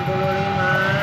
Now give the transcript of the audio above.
and Bologna.